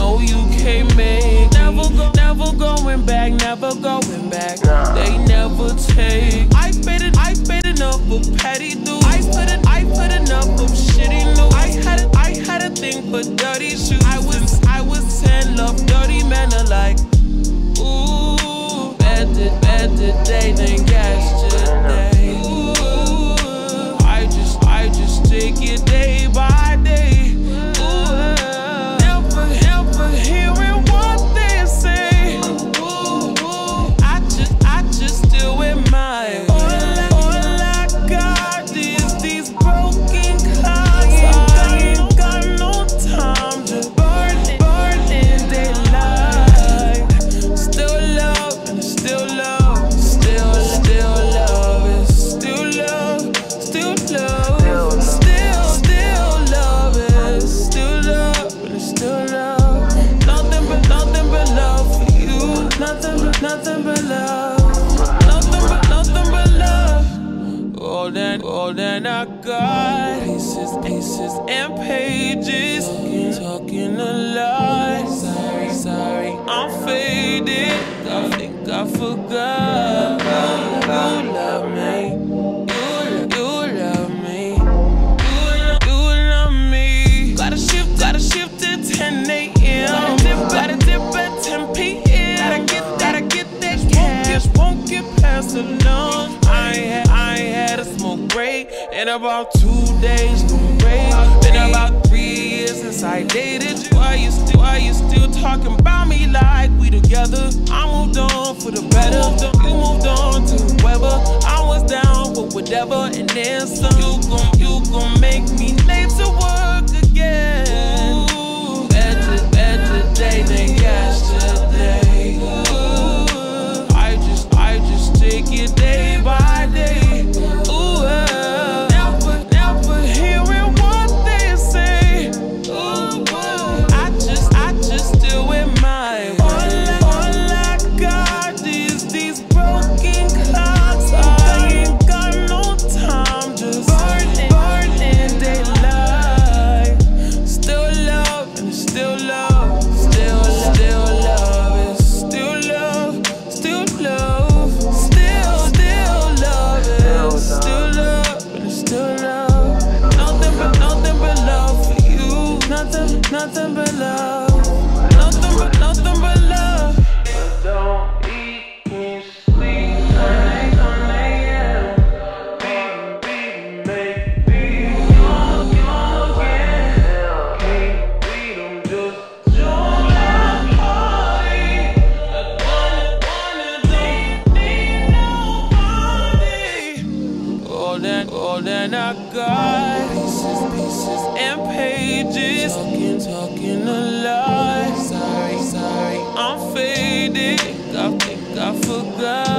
No, you can't make Never, go, never going back, never going back. Nah. They never take. I paid it, I paid enough of petty dudes. I put it, I put enough of shitty news. I had, I had a thing for dirty shoes. I was, I was ten, love dirty men alike. Ooh, better, better day than yesterday. Ooh, I just, I just take it day. Nothing but, love. Nothing but, nothing but love. All that, all that I got. Aces, aces, and pages. Talking a lot. Sorry, sorry, I'm faded. I think I forgot. About two days. No break. Been about three years since I dated you. Why you still, why you still talking about me like we together? I moved on for the better. You moved on to whoever. I was down for whatever, and then some. You gon' you gon' make me late to work Nothing, nothing but love. Nothing but, nothing but And I got. Pieces, pieces, and pages. Talking, talking a lot. Sorry, sorry. I'm faded. I think I forgot.